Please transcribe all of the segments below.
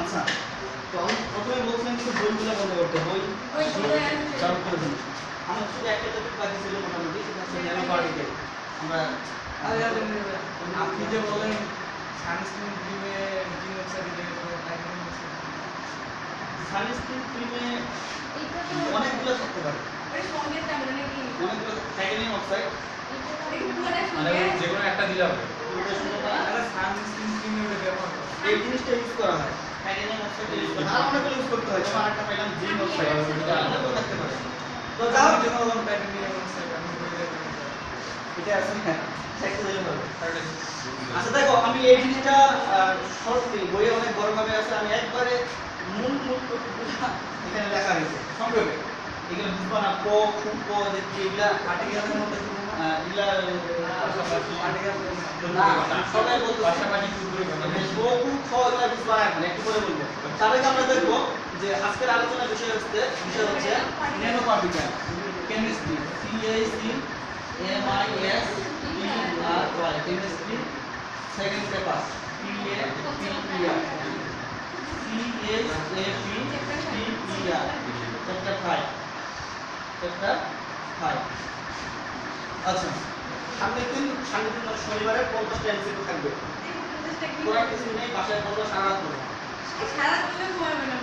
আচ্ছা তো আমি প্রথমে বলছিলাম যে বইগুলো বন্ধ করতে বই ওই চালু করে দিন আমার শুধু একটা টপিক বাকি ছিল মোটামুটি সেটা হচ্ছে ন্যানো পার্টিকেল আমরা আপনি যে বলেন সানস্ক্রিন ক্রিমে জিন অক্সাইড অক্সাইড সানস্ক্রিন ক্রিমে অনেকগুলো থাকতে পারে। অনেকগুলো টাইটানিয়াম অক্সাইড মানে যে কোনো একটা দিলে হবে। হয়। আচ্ছা দেখো, আমি এই জিনিসটা শর্টলি বইয়ে অনেক বড়ভাবে আছে। আমি একবারে মূল মূল এখানে লেখা হয়েছে। সংক্ষেপে। এগুলো বুঝবা না ক খুব ক দেখছি এগুলা পার্টিকেলের মধ্যে আমরা দেখব যে আজকের আলোচনার বিষয় হচ্ছে বিষয় হচ্ছে nano particle chemistry C A C M I S chemistry second paper P A P R C S A P P E R chapter five chapter five আচ্ছা। সামনের দিন সামনের দিন শনিবারে পঞ্চাশটা এমসিকিউ থাকবে। করার কিছু নেই বাসায় পড়ব সারা রাত সারা দিনে ঘুমাবে না।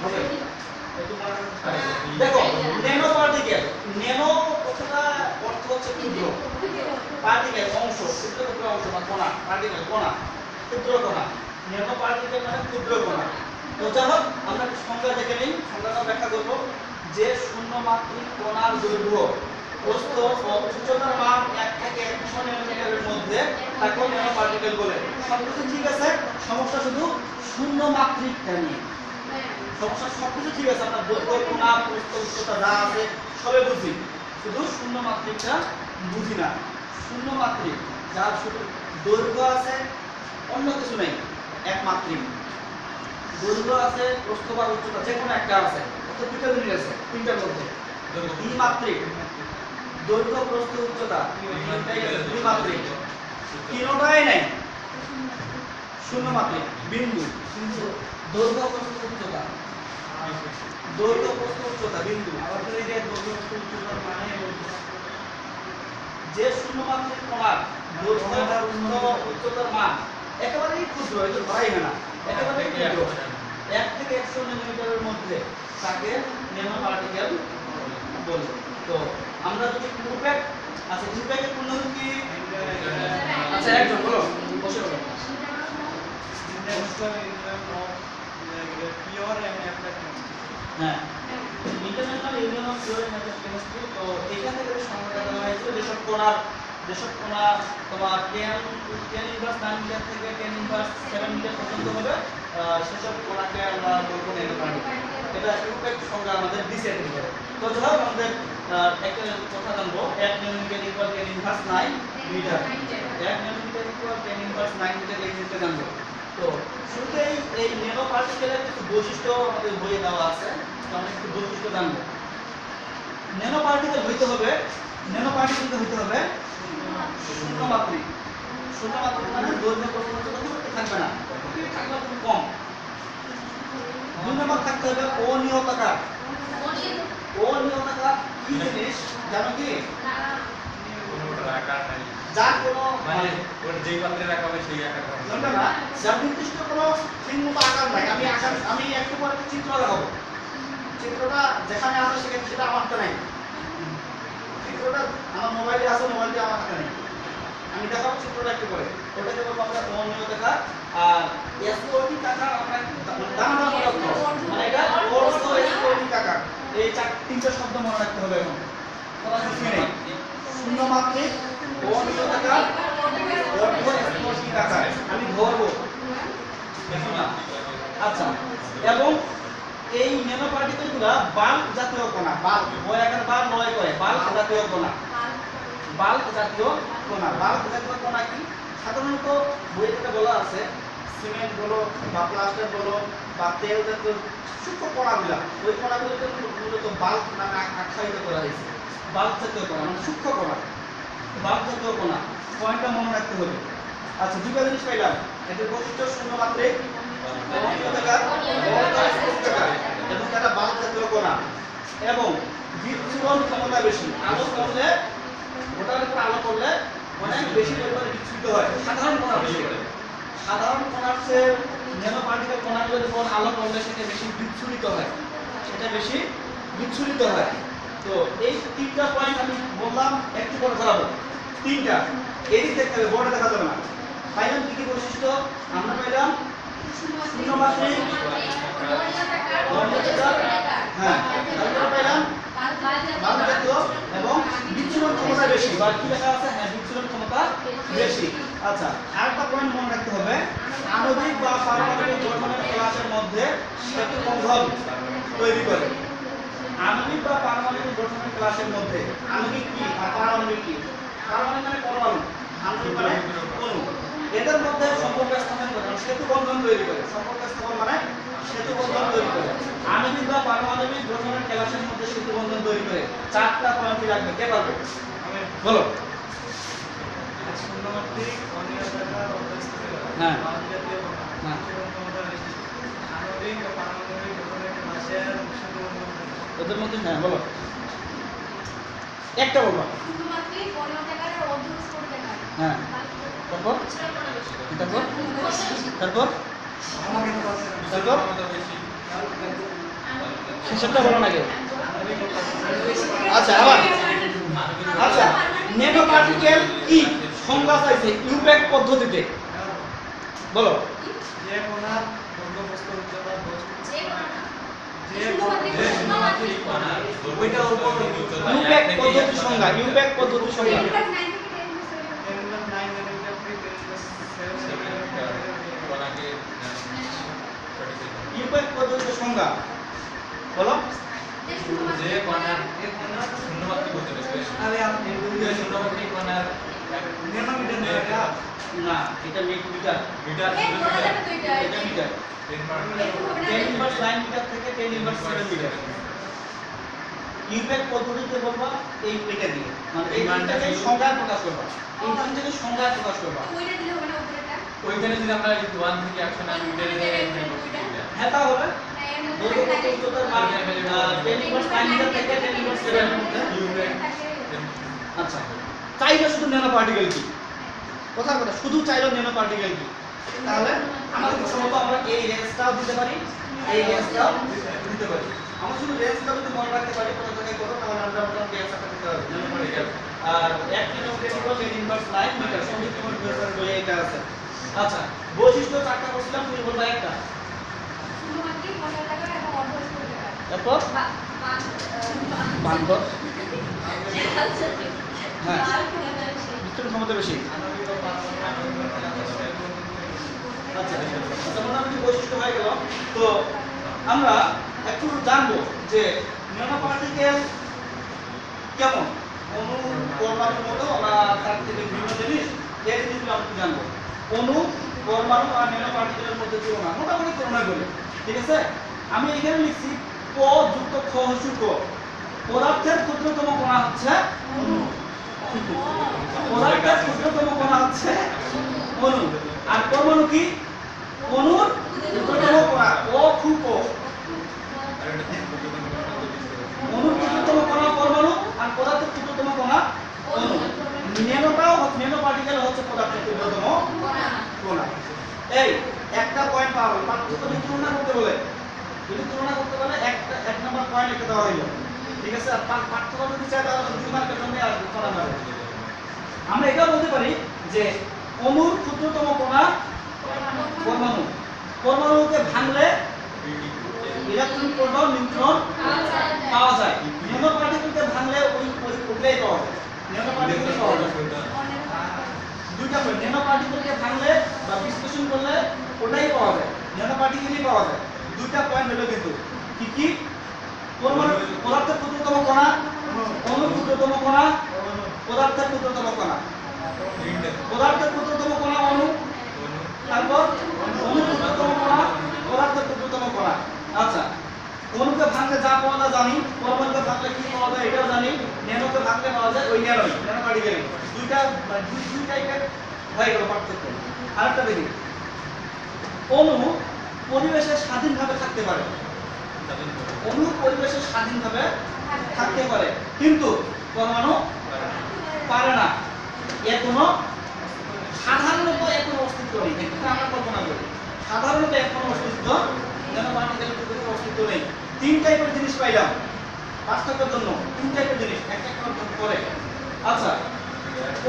দেখো পার্টিকেল কথাটা অর্থ হচ্ছে ক্ষুদ্র। পার্টিকেল অংশ ক্ষুদ্র ক্ষুদ্র অংশ বা কণা। পার্টিকেল কণা ক্ষুদ্র কণা। ন্যানো পার্টিকেল মানে ক্ষুদ্র কণা। তো যাই হোক আমরা সংজ্ঞা দেখে নিই। সংজ্ঞাটা ব্যাখ্যা করব যে শূন্য মাত্রিক কণার দৈর্ঘ্য ও উচ্চতার মান এক থেকে একশো ন্যানোমিটারের মধ্যে তাকে ন্যানো পার্টিকেল বলে। সবকিছু ঠিক আছে? সমস্যা শুধু শূন্য মাত্রিকটা নিয়ে। সমস্যা সবকিছু ঠিক আছে, আপনার দৈর্ঘ্য কোনা প্রস্থ, উচ্চতা যা আছে সবে বুঝি শুধু শূন্য মাত্রিকটা বুঝি না। শূন্য মাত্রিক, যার শুধু দৈর্ঘ্য আছে, অন্য কিছু নেই, এক মাত্রিক। দৈর্ঘ্য আছে, প্রস্থ বা উচ্চতা যে কোনো একটা আছে। দুইটা জিনিস আছে, তিনটার মধ্যে। দ্বি মাত্রিক। দৈর্ঘ্য, প্রস্থ, উচ্চতা দুই মাত্রিক। তিনটাই নাই? শূন্য মাত্রিক। বিন্দু। দৈর্ঘ্য, প্রস্থ, উচ্চতা। দৈর্ঘ্য, প্রস্থ, উচ্চতা, বিন্দু। আবার যে দৈর্ঘ্য উচ্চতার মানে যে শূন্য মাত্রিক কণার দৈর্ঘ্য, প্রস্থ, উচ্চতার মান একেবারেই ক্ষুদ্র এটা ধরাই হয় না। একেবারেই ক্ষুদ্র। এক থেকে একশো ন্যানোমিটারের মধ্যে তাকে ন্যানো পার্টিকেল বলে। তো আমরা যদি ইউপ্যাক আচ্ছা ইউপ্যাকের পূর্ণরূপ কি? আচ্ছা একজন বলো, বসে বলো। পিওর অ্যাপ্লাইড হ্যাঁ। International union of fluid method chemistry তো এখান থেকে সংজ্ঞা দেওয়া যেসব কণার যেসব কণা তোমার ten ten inverse nine metre থেকে টেন ইনভার্স সেভেন মিটার পর্যন্ত হবে। সেসব কণাকে আমরা বলব ন্যানোপার্টিকেল এটা ইউপ্যাক্ট সংজ্ঞা আমাদের দিছে একেবারে তো যাই আমাদের একটা কথা জানব। এক nanometre equal ten inverse nine metre এক nanometre equal ten inverse nine metre এই জিনিসটা জানব। তো শুরুতেই এই ন্যানো পার্টিকেলের কিছু বৈশিষ্ট্য আমাদের বইয়ে দেওয়া আছে। তো আমরা একটু বৈশিষ্ট্য জানব। ন্যানো পার্টিকেল হইতে হবে ন্যানো পার্টিকেল হইতে হবে শূন্য মাত্রিক শূন্য মাত্রিক মানে দৈর্ঘ্য প্রস্থ থাকবে না। থাকবে খুব কম। দুই নম্বর থাকতে হবে অনিয়তাকার। অনিয়তাকার কি জিনিস? জানো কি। যার কোনো মানে ওর যেই পাত্রে রাখা হবে সেই আকার হবে। না, যার নির্দিষ্ট কোনো ঠিকমতো আকার নাই। আমি আকার আমি একটু পরে চিত্র দেখাবো। চিত্রটা যেখানে আছে সেখানে সেটা আমারটা নাই। চিত্রটা আমার মোবাইলে আছে মোবাইলটা আমার হাতে নেই। আমি দেখাবো চিত্রটা একটু পরে। ওটাকে বলব আমরা অনিয়তাকা আর এসওটি টাকা আমরা একটু দা- দানা দানা করে রাখব। মানে এটা অর্থ এসওটি টাকা এই চার তিনটা শব্দ মনে রাখতে হবে এখন। কোনো কিছুই নেই। শূন্য মাত্রিক অর্থ এসওটি টাকা আমি ধরবো। দেখো না আচ্ছা। এবং এই ন্যানো পার্টিকেলগুলো বাল্ক জাতীয় কণা, বাল্ক। বয় আকার বা নয় করে বাল্ক জাতীয় কণা। বাল্ক জাতীয় কণা, বাল্ক জাতীয় কণা কি? সাধারণত বইতে বলা আছে, সিমেন্ট বলো বা প্লাস্টার বলো বা তেল জাতীয় সূক্ষ্ম কণাগুলা, ওই কণাগুলোকে মূলত বাল্ক নামে আখ্যায়িত করা হয়েছে। বাল্ক জাতীয় কণা মানে সূক্ষ্ম কণা। বাল্ক জাতীয় কণা, পয়েন্টটা মনে রাখতে হবে। আচ্ছা দুটো জিনিস পাইলাম। এদের বৈশিষ্ট্য শূন্য এবং এবং বিচ্ছুরণ ক্ষমতা বেশি। আলো করলে ওটার উপর আলো করলে অনেক বেশি পরিমাণে বিচ্ছুরিত হয়। সাধারণ কণা বেশি সাধারণ কণার চেয়ে ন্যানো পার্টিকেল উপর আলো করলে সেটা বেশি বিচ্ছুরিত হয়। সেটা বেশি বিচ্ছুরিত হয়। তো এই তিনটা পয়েন্ট আমি বললাম, একটু করে ধরাবো। তিনটা। এদিক দেখতে হবে, বোর্ডে দেখা যাবে না। পাইলাম কি কি বৈশিষ্ট্য? আমরা পাইলাম শূন্য হ্যাঁ ক্ষমতা বেশি বা কি লেখা হ্যাঁ ক্ষমতা বেশি আচ্ছা আরেকটা পয়েন্ট মনে রাখতে হবে আণবিক বা পারমাণবিক গঠনের ক্লাসের মধ্যে তৈরি করে আণবিক বা পারমাণবিক গঠনের ক্লাসের মধ্যে আণবিক কি আর পারমাণবিক কি মানে পরমাণু আণবিক মানে অণু এদের মধ্যে সম্পর্ক স্থাপন করে সেতু বন্ধন তৈরি করে। সম্পর্ক স্থাপন মানে সেতু বন্ধন তৈরি করে। আণবিক বা পারমাণবিক গঠনের ক্লাসের মধ্যে সেতু বন্ধন তৈরি করে চারটা পয়েন্ট রাখবে? কে পারবে? বলো। হ্যাঁ। ওদের মধ্যে হ্যাঁ বলো। একটা বলবা হ্যাঁ। তারপর? তারপর? তারপর? তারপর? শেষেরটা বলো না কেউ আচ্ছা আবার। আচ্ছা ন্যানো পার্টিকেল কি? সংজ্ঞা চাইছে ইউপ্যাক পদ্ধতিতে। বলো। ইউপ্যাক পদ্ধতি সংজ্ঞা ইউপ্যাক পদ্ধতি সংজ্ঞা টেন প্লাস নাইন মিলিমিটার থেকে ten plus seven millimetre IUPAC পদ্ধতির সংজ্ঞা। বলো। যে কণার কণার না এটা মিটার। মিটার এটা মিটার। ইনভার্স মিটার থেকে ইনভার্স মিটার। পদ্ধতিতে বলবা এই এটা দিয়ে। মানে এই মানটাকে সংজ্ঞা প্রকাশ করবা। এই মান থেকে সংজ্ঞা প্রকাশ করবা। ওইখানে যদি আমরা ওয়ান থেকে একশো নাইন মিটারে হ্যাঁ তা হবে। মান সেভেন মধ্যে আচ্ছা। চাইলে শুধু ন্যানো পার্টিকেল কি? কথার কথা শুধু চাইলে ন্যানো পার্টিকেল কি? তাহলে আমাদের আমরা এই রেঞ্জটাও দিতে পারি এই রেঞ্জটাও দিতে পারি। আমরা শুধু রেঞ্জটা যদি মনে রাখতে পারি থেকে কত তাহলে আমরা মোটামুটি দিতে ন্যানো পার্টিকেল আর এক কিলোমিটার ইনভার্স নাইন মিটার এটা আছে। আচ্ছা বৈশিষ্ট্য চারটা বলছিলাম তুমি বলবা একটা। তারপর বান্ধব হ্যাঁ। ক্ষমতা বেশি। আচ্ছা আচ্ছা মোটামুটি বৈশিষ্ট্য হয়ে গেল? তো আমরা একটু জানব যে ন্যানো পার্টিকেল কেমন? পরমাণুর মতো আমরা তার থেকে ভিন্ন জিনিস এই জিনিসগুলো আমরা জানব। অণু পরমাণু আর ন্যানো পার্টিকেলের মধ্যে তুলনা। মোটামুটি তুলনা করি, ঠিক আছে? আমি এখানে লিখছি ক যুক্ত খ হচ্ছে ক। পদার্থের ক্ষুদ্রতম কণা হচ্ছে অণু পদার্থের ক্ষুদ্রতম কণা হচ্ছে অণু আর পরমাণু কি? অণুর ক্ষুদ্রতম কণা। ও খুব অণুর ক্ষুদ্রতম কণা পরমাণু আর পদার্থের ক্ষুদ্রতম কণা অণু ন্যানোটাও ন্যানো পার্টিকেল হচ্ছে পদার্থের ক্ষুদ্রতম কণা এই একটা পয়েন্ট পাওয়া গেল। পার্থক্য যদি তুলনা করতে বলে। যদি তুলনা করতে বলে একটা এক নম্বর পয়েন্ট একটা দেওয়া হইল। ঠিক আছে? আর পার্থক্য যদি চাই তাহলে দুই মার্কের জন্য আর করা যাবে। আমরা এটাও বলতে পারি যে অণুর ক্ষুদ্রতম কণা পরমাণু। পরমাণুকে ভাঙলে ইলেকট্রন প্রোটন নিউট্রন পাওয়া যায়। ন্যানো পার্টিকেলকে ভাঙলে ওই ওই পাওয়া যায়। দুইটা পয়েন্ট ন্যানো পার্টিকেলকে ভাঙলে বা বিশ্লেষণ করলে ওটাই পাওয়া যায়। ন্যানো পার্টিকেলই পাওয়া যায়। দুইটা পয়েন্ট হলো কিন্তু কি কি? পদার্থের ক্ষুদ্রতম কণা অণুর ক্ষুদ্রতম কণা পদার্থের ক্ষুদ্রতম কণা। পদার্থের ক্ষুদ্রতম কণা অণু তারপর অণুর ক্ষুদ্রতম কণা পদার্থের ক্ষুদ্রতম কণা। আচ্ছা অণুকে ভাঙলে যা পাওয়া যায় জানি পরমাণুকে ভাঙলে কি পাওয়া যায় এটাও জানি ন্যানোকে ভাঙলে পাওয়া যায় ওই ন্যানো ন্যানো পার্টিকেল দুইটা মানে দুই টাইপের হয়ে গেল পার্থক্য। আরেকটা দেখি। অণু পরিবেশে স্বাধীনভাবে থাকতে পারে। অণু পরিবেশে স্বাধীনভাবে থাকতে পারে। কিন্তু পরমাণু পারে না। এ কোনো সাধারণত এর কোনো অস্তিত্ব নেই। এটা আমরা কল্পনা করি। সাধারণত এর কোনো অস্তিত্ব যেন পার্টিকেলের কোনো অস্তিত্ব নেই। তিন টাইপের জিনিস পাইলাম। পার্থক্যের জন্য তিন টাইপের জিনিস, এক এক করে। আচ্ছা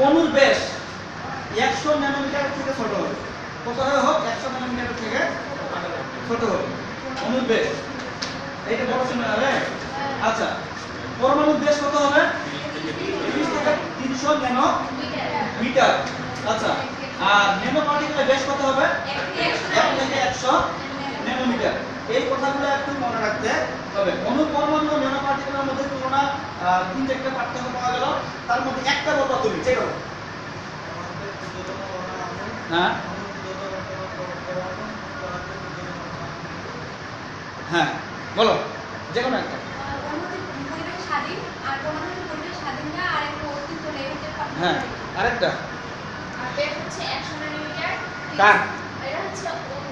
অণুর ব্যাস একশো ন্যানোমিটার থেকে ছোট হবে। কত হবে হোক? একশো ন্যানোমিটার থেকে ছোট হবে। অণুর ব্যাস। এইটা বড় চিহ্ন হবে আচ্ছা পরমাণুর ব্যাস কত হবে? তিরিশ থেকে তিনশো ন্যানো মিটার। আচ্ছা আর ন্যানো পার্টিকেলের ব্যাস কত হবে? এক থেকে একশো। ন্যানোমিটার এই কথাগুলো একটু মনে রাখতে হবে। অণু পরমাণু ও ন্যানো পার্টিকেলের মধ্যে তুলনা তিন চারটা পার্থক্য পাওয়া গেল। তার মধ্যে একটা বলবা তুমি চেক করো হ্যাঁ? হ্যাঁ বলো। যে কোনো একটা। হ্যাঁ আরেকটা। আর হচ্ছে একশো ন্যানোমিটার কার? এটা হচ্ছে অণু।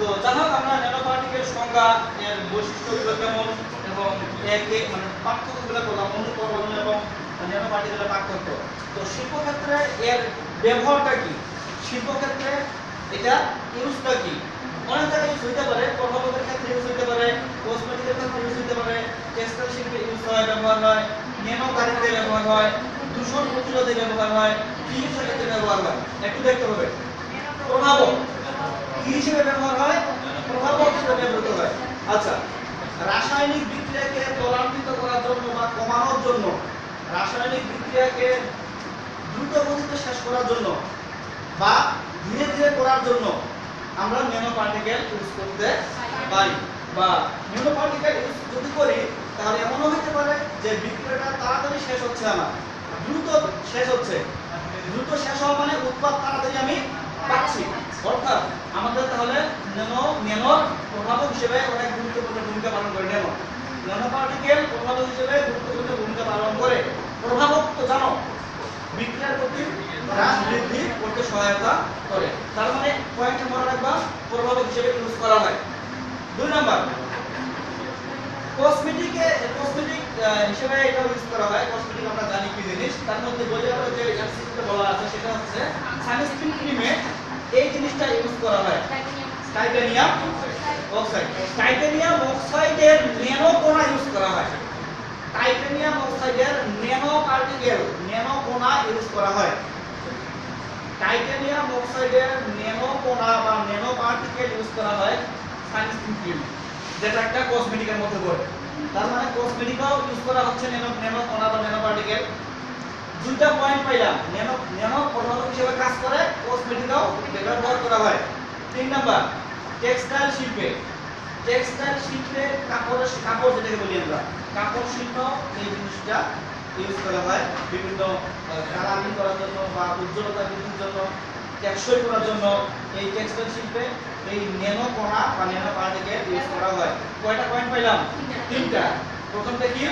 তো হোক, আমরা ন্যানো পার্টিকেল সংজ্ঞা, এর বৈশিষ্ট্যগুলো কেমন এবং এক মানে পার্থক্যগুলো করলাম অণু পরমাণু এবং ন্যানো পার্টিকেলের পার্থক্য। তো শিল্পক্ষেত্রে এর ব্যবহারটা কি? শিল্পক্ষেত্রে এটা ইউজটা কি? অনেক জায়গায় ইউজ হইতে পারে প্রভাবকের ক্ষেত্রে ইউজ হইতে পারে, কসমেটিকের ক্ষেত্রে ইউজ হইতে পারে, টেক্সটাইল শিল্পে ইউজ হয়, ব্যবহার হয়, ন্যানো গাড়িতে ব্যবহার হয়, দূষণ প্রতিরোধে ব্যবহার হয় ক্ষেত্রে ব্যবহার হয়। একটু দেখতে হবে। প্রভাবক। কি হিসেবে ব্যবহার হয়? প্রভাবক হিসেবে ব্যবহৃত হয়। আচ্ছা রাসায়নিক বিক্রিয়াকে ত্বরান্বিত করার জন্য বা কমানোর জন্য, রাসায়নিক বিক্রিয়াকে দ্রুত গতিতে শেষ করার জন্য বা ধীরে ধীরে করার জন্য আমরা ন্যানো পার্টিকেল ইউজ করতে পারি। বা ন্যানো পার্টিকেল ইউজ যদি করি, তাহলে এমনও হতে পারে যে বিক্রিয়াটা তাড়াতাড়ি শেষ হচ্ছে আমার দ্রুত শেষ হচ্ছে। দ্রুত শেষ হওয়া মানে উৎপাদ তাড়াতাড়ি আমি পাচ্ছি। অর্থাৎ আমাদের তাহলে ন্যানো ন্যানোর প্রভাবক হিসেবে অনেক গুরুত্বপূর্ণ ভূমিকা পালন করে। ন্যানো ন্যানো পার্টিকেল প্রভাবক হিসেবে গুরুত্বপূর্ণ ভূমিকা পালন করে। প্রভাবক তো জানো, বিক্রিয়ার প্রতি হ্রাস বৃদ্ধি করতে সহায়তা করে। তার মানে পয়েন্ট মনে রাখবা প্রভাবক হিসেবে ইউজ করা হয়। দুই নাম্বার কসমেটিকে কসমেটিক হিসেবে এটা ইউজ করা হয়। কসমেটিক আমরা জানি কি জিনিস। তার মধ্যে বলে আমরা যে বলা আছে, সেটা হচ্ছে সানস্ক্রিন ক্রিমে এই জিনিসটা ইউজ করা হয়। টাইটানিয়াম অক্সাইড টাইটানিয়াম অক্সাইডের ন্যানো কণা ইউজ করা হয়। টাইটানিয়াম অক্সাইডের ন্যানো পার্টিকেল ন্যানো কণা ইউজ করা হয়। টাইটানিয়াম অক্সাইডের ন্যানো কণা বা ন্যানো পার্টিকেল ইউজ করা হয় সানস্ক্রিন ক্রিম যেটা একটা কসমেটিকের মধ্যে পড়ে। তার মানে কসমেটিকও ইউজ করা হচ্ছে ন্যানো ন্যানো কণা বা ন্যানো পার্টিকেল দুইটা পয়েন্ট পাইলাম। ন্যানো ন্যানো প্রভাবক হিসেবে কাজ করে কসমেটিকও ব্যবহার করা হয়। তিন নাম্বার টেক্সটাইল শিল্পে। টেক্সটাইল শিল্পে কাপড়ের কাপড় যেটাকে বলি আমরা কাপড় শিল্প এই জিনিসটা ইউজ করা হয়। বিভিন্ন কালারিং করার জন্য বা উজ্জ্বলতা বৃদ্ধির জন্য টেকসই করার জন্য এই টেক্সটাইল শিল্পে এই ন্যানো কণা বা ন্যানো পার্টিকেল ইউজ করা হয়। কয়টা পয়েন্ট পাইলাম? তিনটা। প্রথমটা কি?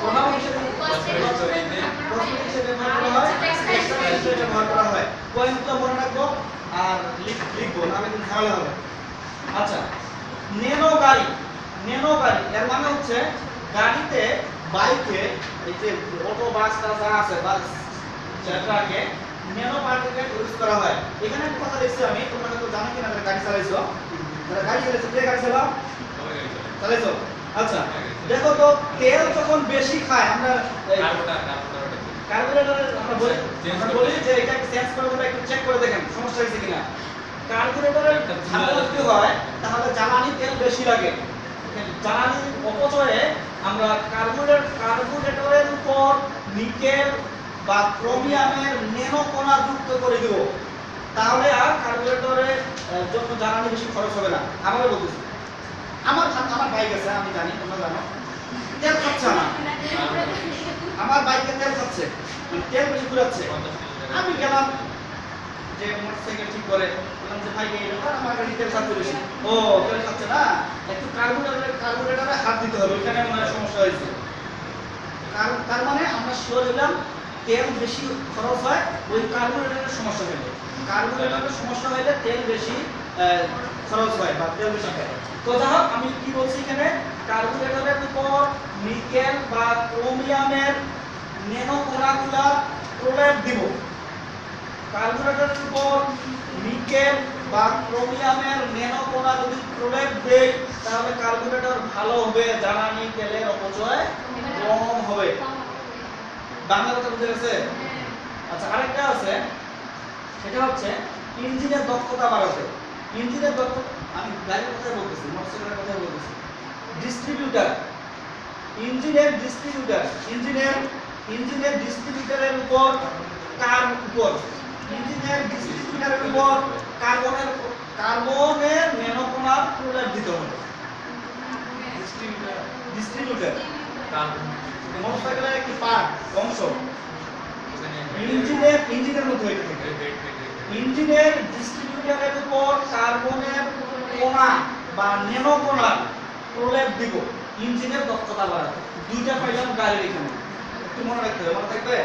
প্রভাবক হিসেবে কসমেটিক হিসেবে ব্যবহার করা হয় টেক্সটাইল হিসেবে ব্যবহার করা হয় পয়েন্টটা মনে রাখব আর লিখ- লিখব ঝামেলা হবে। আচ্ছা ন্যানো গাড়ি ন্যানো গাড়ি এর মানে হচ্ছে গাড়িতে বাইকে এই যে অটো বাস টাস যা আছে বাস ট্রাকে ন্যানো পার্টিকেল ইউজ করা হয়। এখানে একটা কথা দেখছি আমি তোমরা হয়তো জানো কিনা যারা গাড়ি চালাইছো? যারা গাড়ি চালাইছো কে গাড়ি চালাও? চালাইছো? আচ্ছা দেখো তো তেল যখন বেশি খায় আমরা এই কার্বোরেটরের আমরা বলি আমরা বলি যে এটা চেঞ্জ করে বলে একটু চেক করে দেখেন সমস্যা হয়েছে কিনা। কার্বোরেটরের ভুল। যদি হয়, তাহলে জ্বালানি তেল বেশি লাগে। জ্বালানির অপচয়ে আমরা কার্বোরেট কার্বোরেটরের উপর নিকেল বা ক্রোমিয়ামের কণা যুক্ত করে দেব। তাহলে আর কার্বোরেটরে জন্য জ্বালানি বেশি খরচ হবে না। আমারও বলতেছি। আমার আমার বাইক আছে, আমি জানি, তোমরা জানো। তেল খাচ্ছে আমার। আমার বাইকে তেল খাচ্ছে। তেল বেশি ঘুরাচ্ছে। আমি গেলাম যে মোটরসাইকেল ঠিক করে, বললাম যে, ভাই, এই ব্যাপার আমার গাড়ি তেল খাচ্ছে বেশি। ও, তেল খাচ্ছে না? একটু কার্বোরেটরে কার্বোরেটরে হাত দিতে হবে, ওইখানে মনে সমস্যা হয়েছে। কারণ তার মানে আমরা শিওর হলাম তেল বেশি খরচ হয়, ওই কার্বোরেটরের সমস্যা হলে কার্বোরেটরের সমস্যা হলে তেল বেশি খরচ হয় বা তেল বেশি খায়। তো যাই হোক, আমি কি বলছি এখানে? কার্বোরেটরের উপর নিকেল বা ক্রোমিয়ামের ন্যানো কণাগুলা প্রলেপ দিব। কার্বোরেটরের উপর নিকেল বা ক্রোমিয়ামের ন্যানো কণা যদি প্রলেপ দেই তাহলে কার্বোরেটর ভালো হবে জ্বালানি তেলের অপচয় কম হবে। বাংলা কথা বুঝে গেছে? আচ্ছা আরেকটা আছে, সেটা হচ্ছে ইঞ্জিনের দক্ষতা বাড়াতে। ইঞ্জিনের দক্ষতা, আমি গাড়ির কথা বলতেছি, মোটরসাইকেলের কথা বলতেছি। ডিস্ট্রিবিউটার ইঞ্জিনের ডিস্ট্রিবিউটার ইঞ্জিনের ইঞ্জিনের ডিস্ট্রিবিউটারের উপর কার উপর। ইঞ্জিনের ডিস্ট্রিবিউটারের উপর কার্বনের কার্বনের ন্যানোকণার প্রলেপ দিতে হবে ডিস্ট্রিবিউটার মোটরসাইকেলের একটি পার্ট অংশ। ইঞ্জিনের ইঞ্জিনের মধ্যে হইতে থাকে। ইঞ্জিনের ডিস্ট্রিবিউটারের উপর কার্বনের কণা বা ন্যানো কণার প্রলেপ দিব। ইঞ্জিনের দক্ষতা বাড়াতে। দুইটা পাইলাম গাড়ির এখানে। একটু মনে রাখতে হবে, মনে থাকবে?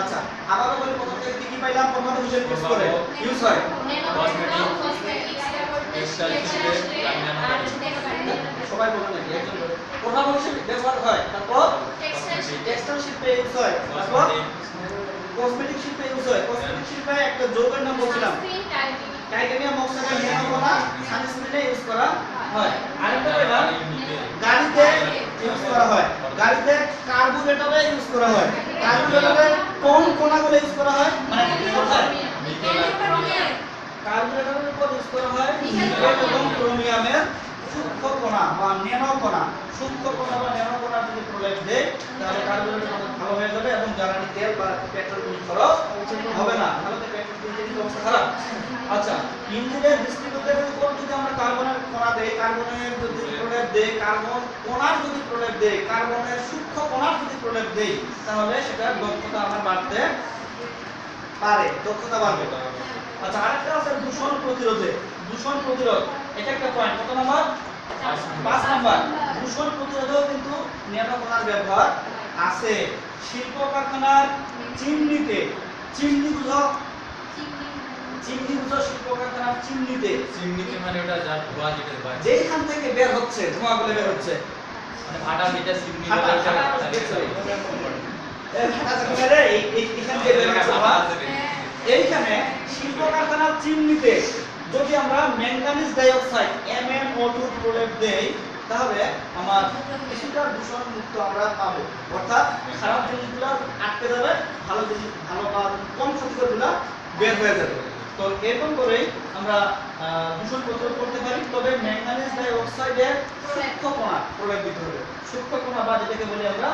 আচ্ছা আবারও বলি প্রথম থেকে কি কি পাইলাম প্রমাণ হিসেবে ইউজ করে? ইউজ হয়। সবাই বলে নাকি, একজন প্রমাণ হিসেবে ব্যবহার হয়? তারপর? টেক্সটাইল শিল্পে ইউজ হয়। তারপর? কসমেটিক শিল্পে ইউজ হয়। কসমেটিক শিল্পে একটা যৌগের নাম বলছিলাম। টাইটানিয়াম অক্সাইডের ন্যানোকণা সানস্ক্রিনে ইউজ করা হয়। আরেকটা পেলাম গাড়িতে ইউজ করা হয়। গাড়িতে কার্বুরেটরে ইউজ করা হয়। কার্বুরেটরে কোন কণাগুলো ইউজ করা হয়? মানে কোথায় কার্বুরেটরের উপর ইউজ করা হয় নিকেল এবং ক্রোমিয়ামের সূক্ষ্ম কণা বা ন্যানো কণা। সূক্ষ্ম কণা বা ন্যানো কণা যদি প্রলেপ দেয় তাহলে কার্বুরেটর ভালো হয়ে যাবে এবং জ্বালানি তেল বা পেট্রোল কোনো খরচ হবে না। তাহলে পেট্রোল অবস্থা খারাপ? আচ্ছা ইঞ্জিনের ডিস্ট্রিবিউটরের উপর যদি আমরা কার্বনের কণা দেই, কার্বনের যদি প্রলেপ দেই, কার্বন কণার যদি প্রলেপ দেই, কার্বনের সূক্ষ্ম কণার যদি প্রলেপ দেই, তাহলে সেটার দক্ষতা আমার বাড়তে পারে, দক্ষতা বাড়বে। আচ্ছা আরেকটা আছে দূষণ প্রতিরোধে। দূষণ প্রতিরোধ, এটা একটা পয়েন্ট কত নাম্বার? পাঁচ নাম্বার। দূষণ প্রতিরোধেও কিন্তু ন্যানোকণার ব্যবহার আছে। শিল্প কারখানার চিমনিতে, চিমনি বুঝো? বুঝো শিল্প কারখানার চিমনিতে চিমনিতে মানে ওটা যা ধোয়া যেটা হয়। যেখান থেকে বের হচ্ছে ধোঁয়াগুলো বের হচ্ছে। মানে ফাটা যেটা চিমনি। এইখানে শিল্প কারখানার চিমনিতে যদি আমরা ম্যাঙ্গানিজ ডাইঅক্সাইড MnO2 প্রলেপ দেই তাহলে আমার কিছুটা দূষণ মুক্ত আমরা পাবো। অর্থাৎ খারাপ জিনিসগুলো আটকে যাবে ভালো জিনিস ভালো বা কম ক্ষতিকরগুলো বের হয়ে যাবে। তো এরকম করেই আমরা দূষণ প্রতিরোধ করতে পারি। তবে ম্যাঙ্গানিজ ডাইঅক্সাইডের সূক্ষ্ম কণা প্রলেপ দিতে হবে। সূক্ষ্ম কণা বা যেটাকে বলি আমরা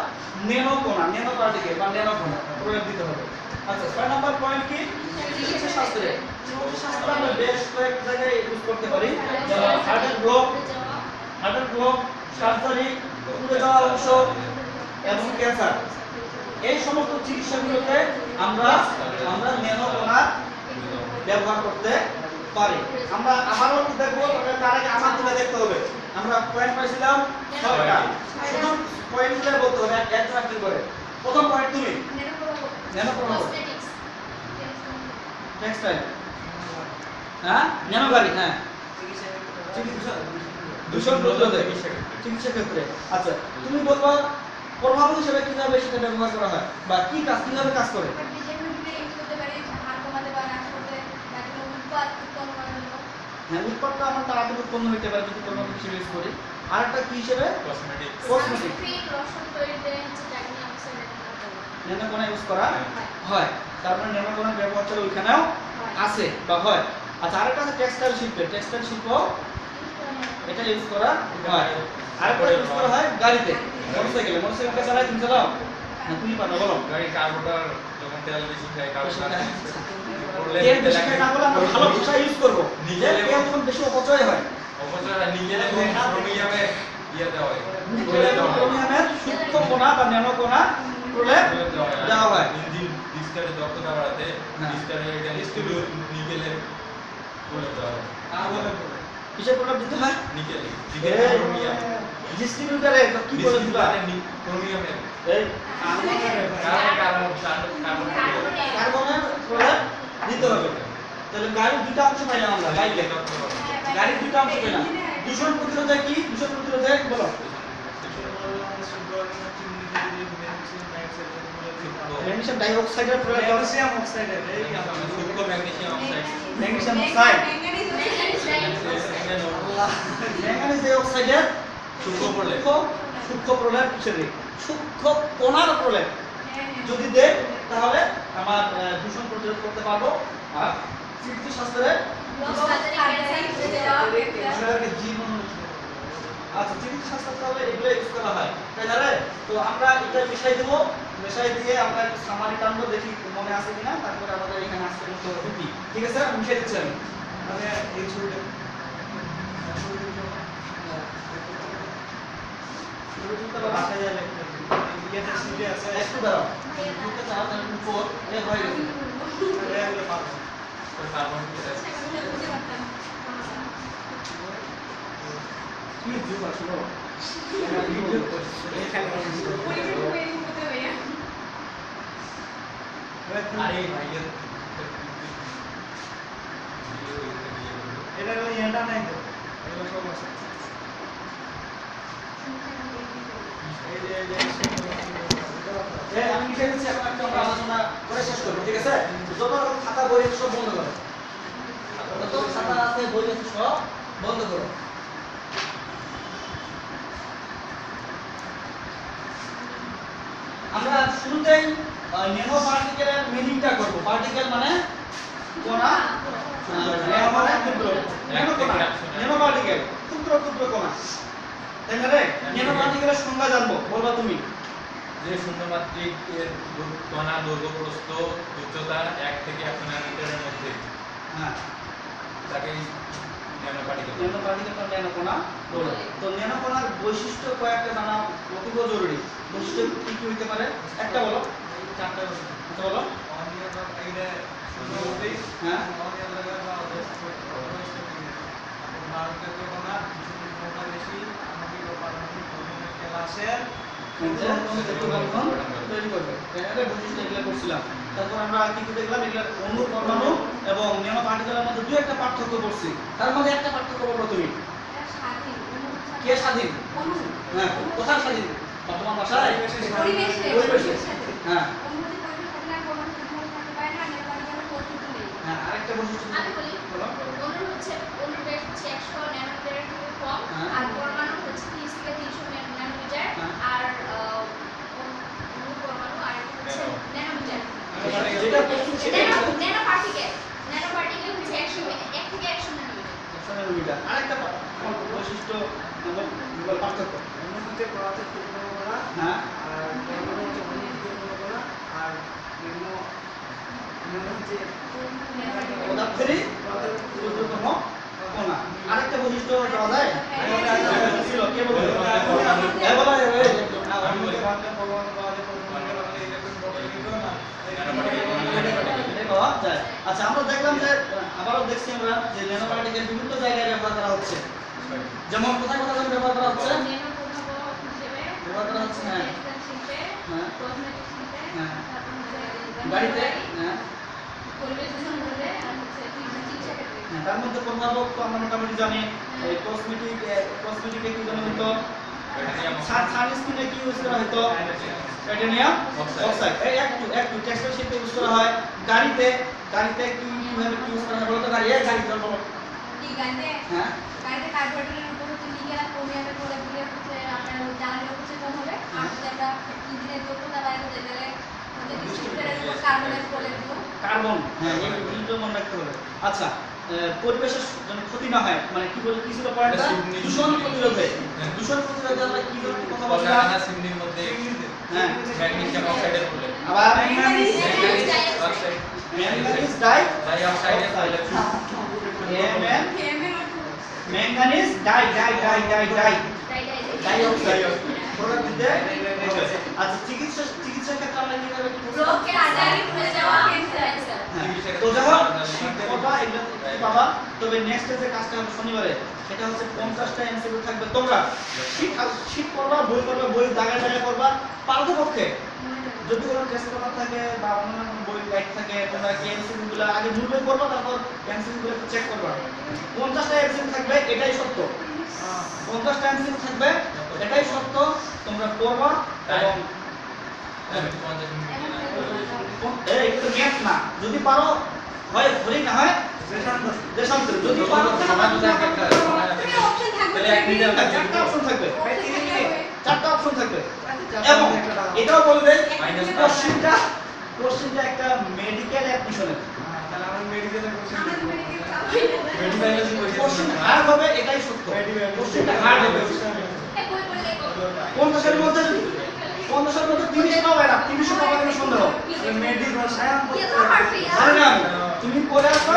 ন্যানো কণা ন্যানো পার্টিকেল বা ন্যানো কণা প্রলেপ দিতে হবে। আচ্ছা ছয় নম্বর পয়েন্ট কি? চিকিৎসা শাস্ত্রে চিকিৎসা শাস্ত্রে আমরা বেশ কয়েক জায়গায় ইউজ করতে পারি। হার্টের ব্লক হার্টের ব্লক সার্জারি পুড়ে যাওয়া অংশ এবং ক্যান্সার এই সমস্ত চিকিৎসাগুলোতে আমরা আমরা ন্যানোকণা ব্যবহার করতে পারি। আমরা আবারও দেখব, তবে তার আগে আমার তুলে দেখতে হবে। আমরা পয়েন্ট পাইছিলাম ছয়টা। শুধু পয়েন্টগুলো বলতে হবে, এক- একজন একজন করে। প্রথম পয়েন্ট তুমি? হ্যাঁ? গাড়ি হ্যাঁ। দূষণ প্রতিরোধে চিকিৎসা ক্ষেত্রে। আচ্ছা তুমি বলবা প্রভাব হিসেবে কীভাবে সেটা ব্যবহার করা হয়? বা কি কাজ, কীভাবে কাজ করে? হ্যাঁ উৎপাদটা আমার তাড়াতাড়ি উৎপন্ন হইতে পারে যদি প্রভাব হিসেবে ইউজ করি। আর একটা কি হিসেবে? কোনা ইউজ করা হয়। তার মানে ব্যবহার চলে ওইখানেও আছে বা হয়। আচ্ছা আরেকটা আছে টেক্সটাইল শিল্পে। টেক্সটাইল শিল্প? এটা ইউজ করা? হয়। আরেকটা ইউজ করা হয়। গাড়িতে। মোটরসাইকেলে মোটরসাইকেলটা চালায় তুমি চালাও? না তুমি পারো বলো। গাড়ির কার্বোটার যখন তেল বেশি খায় কার্বোটার তেল বেশি খাই না বলে আমরা ভালো ভাষা ইউজ করব। তেল যখন বেশি অপচয় হয়? অবশ্যই হয় নিকেল ক্রোমিয়ামে ইয়ে দেওয়া হয়। ক্রোমিয়ামের সূক্ষ্ম কণা বা ন্যানো কণা প্রলেপ দেওয়া হয়। ইঞ্জিন ডিসকারের দক্ষতা বাড়াতে। ডিসকারের এখানে স্টুডিও নিকেলের প্রলেপ দেওয়া হয়। কিসের প্রলেপ দিতে হয়? নিকেল। Nickel chromium. ডিস্ট্রিবিউটারে কি করে দিবা? ক্রোমিয়ামের। এই কারণ কারণ কার্বনের প্রলেপ দিতে হবে। তাহলে গাড়ির দুটো অংশ পাইলাম আমরা গাড়ির দুটো অংশ পেলাম দূষণ প্রতিরোধে কি? দূষণ প্রতিরোধে বলো। ম্যাগনেসিয়াম ডাই অক্সাইডের প্রলেপ দেওয়া হচ্ছে। সূক্ষ্ম magnesium oxide. Magnesium oxide. Manganese manganese die অক্সাইডের সূক্ষ্ম কণার প্রলেপ। যদি দেয় তাহলে আমার দূষণ প্রতিরোধ করতে পারব আর চিকিৎসা শাস্ত্রে আচ্ছা চিকিৎসা শাস্ত্রে তাহলে এগুলো ইউজ করা হয় তাই না তো আমরা এটা মিশাই দেবো মিশাই দিয়ে আমরা সামারি টানবো দেখি মনে আছে কিনা তারপরে আমাদের এখানে আসতে মতো রুটি ঠিক আছে আমি মিশাই দিচ্ছি আমি ছবি তুলতে পারবা? একটু দাঁড়াও তুলতে চাও তাহলে উপর এ হয়ে গেছে কার্বন কি যুগ আসলো আরে ভাইয়ের এটা হলো ইয়েটা নাই তো এগুলো সব আছে এই যে এই যে এ আমি মিশাই দিচ্ছি এখন আমরা আলোচনা করে শেষ করব ঠিক আছে যত রকম খাতা বই সব বন্ধ করো যত খাতা আছে বই আছে সব বন্ধ করো আমরা শুরুতেই ন্যানো পার্টিকেলের মিনিংটা করব। পার্টিকেল মানে কণা ন্যানো মানে ক্ষুদ্র। ন্যানো কণা ন্যানো পার্টিকেল ক্ষুদ্র ক্ষুদ্র কণা। তাই না রে? ন্যানো সংজ্ঞা জানব? বলবা তুমি। যে শূন্যমাত্রিক এর কণা দৈর্ঘ্য প্রস্থ উচ্চতা এক থেকে একশো ন্যানোমিটারের মধ্যে। হ্যাঁ। তাকে বলে। তো ন্যানো বৈশিষ্ট্য কয়েকটা জানা অতীব জরুরি। বৈশিষ্ট্য কি কি হইতে পারে? একটা বলো। চারটা একটা বলো। শুরুতেই হ্যাঁ। ভারতের তো বেশি। ক্লাসের তৈরি করবে এটা বৈশিষ্ট্য এগুলো করছিলাম তারপর আমরা কি কি দেখলাম এগুলো অণু পরমাণু এবং ন্যানো পার্টিকেলের মধ্যে দুই একটা পার্থক্য পড়ছি তার মধ্যে একটা পার্থক্য বলো তুমি কে স্বাধীন হ্যাঁ কোথায় স্বাধীন বর্তমান ভাষায় পরিবেশে হ্যাঁ হ্যাঁ আরেকটা বৈশিষ্ট্য আমি বলি। বলো হচ্ছে অনুর হচ্ছে একশো ন্যানোমিটারের থেকে কম। আর পরমাণু হচ্ছে তিরিশ থেকে তিনশো ন্যানোমিটার হ্যাঁ। আর আহ, অনু- অনু পরমাণু আর হচ্ছে ন্যানো। ন্যানোমিটার যেটা বলছি সেটা nano nano particle nano particle হচ্ছে একশো এক থেকে একশো ন্যানোমিটার একশো ন্যানোমিটার আরেকটা পা- বৈশিষ্ট্য বল- বল পার্থক্য অনুভূতি পড়াতে ক্ষুদ্র করা হ্যাঁ আর পরমাণু হচ্ছে অনুভূতি করা আর বলবে হ্যাঁ? যায়? আচ্ছা আমরা দেখলাম যে, আবারও দেখছি আমরা যে ন্যানো পার্টিকেল বিভিন্ন জায়গায় ব্যবহার করা হচ্ছে। যেমন কোথায় কোথায় যেমন ব্যবহার করা হচ্ছে? ব্যবহার করা হচ্ছে, হ্যাঁ। হ্যাঁ। হ্যাঁ। গাড়িতে হ্যাঁ। হ্যাঁ, তার মধ্যে প্রভাবক তো আমরা মোটামুটি জানি কসমেটিক কসমেটিকে কি জানা হইতো? সানস্ক্রিনে কি ইউজ করা হইতো? টাইটানিয়াম অক্সাইড এই একটু একটু টেক্সটাইল শিল্পে ইউজ করা হয়। গাড়িতে গাড়িতে কি কীভাবে কি ইউজ করা হয় বলো তো? গাড়ি গাড়ি হ্যাঁ। গাড়িতে কার্বোরেটরের হচ্ছে দিলে আপনার জ্বালানি হচ্ছে কম হবে। আর ইঞ্জিনের দক্ষতা প্রলেপ দিব কার্বন হ্যাঁ মনে রাখতে হবে। আচ্ছা পরিবেশের যেন ক্ষতি না হয় মানে কি বলে কিছু পয়েন্টটা দূষণ প্রতিরোধে। হ্যাঁ। দূষণ প্রতিরোধে আমরা কি ধরনের কথা বলছিলাম কলকারখানা চিমনির মধ্যে হ্যাঁ ম্যাগনেসিয়াম অক্সাইডের প্রলেপ আবার ম্যাঙ্গানিজ অক্সাইড। ম্যাঙ্গানিজ ডাই অক্সাইডের ম্যাঙ্গানিজ ডাই ডাই ডাই ডাই ডাই তাই তাই ডাই অক্সাইড প্রোডাক্ট দিতে আচ্ছা চিকিৎসা ক্ষেত্রে আমরা কি করব? রোগকে আজারি হয়ে যাওয়া ক্যান্সার তো বাবা? তবে নেক্সট যে কাজটা হবে শনিবারে সেটা হচ্ছে এমসিকিউ থাকবে। তোমরা শীত শীত করবা বই করবা বই দাগায় দাগায় করবা পারতো পক্ষে? যদি কোনো টেস্ট থাকে বা অন্যান্য কোনো থাকে তোমরা কি এমসিকিউ গুলো আগে করবা তারপর এমসিকিউ গুলো চেক করবা। পঞ্চাশটা এমসিকিউ থাকবে এটাই সত্য। পঞ্চাশটা এমসিকিউ থাকবে এটাই সত্য তোমরা পড়বা এবং এই ম্যাথ না। যদি পারো হয় ঘড়ি না হয় দেশান্তর। যদি পারো সমাজ একটা অপশন থাকবে। তাহলে এক মিনিট চারটা অপশন থাকবে। থাকবে চারটা অপশন থাকবে। এবং এটাও বলবে কোশ্চেনটা কোশ্চেনটা একটা মেডিকেল অ্যাডমিশনের তাহলে আমরা মেডিকেল কোশ্চেন হবে। এটাই সত্য। কোশ্চেনটা হবে। কোন কোশ্চেনের পাবে না মেডিকেল সায়েন্স তুমি করে আসো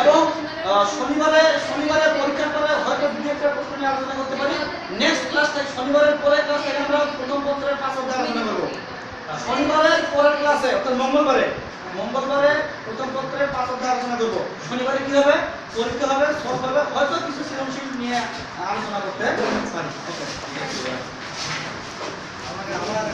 এবং শনিবারে শনিবারে পরীক্ষার পরে হয়তো দুই একটা প্রশ্ন নিয়ে আলোচনা করতে পারি। নেক্সট ক্লাস থেকে শনিবারের পরে ক্লাস থেকে আমরা প্রথম পত্রের পাঁচ অধ্যায় আলোচনা করব। শনিবারের পরের ক্লাসে অর্থাৎ মঙ্গলবারে মঙ্গলবারে প্রথম পত্রের পাঁচ অধ্যায় আলোচনা করব। শনিবারে কি হবে? পরীক্ষা হবে, সব হবে, হয়তো কিছু সৃজনশীল নিয়ে আলোচনা করতে পারি। আমাকে আবার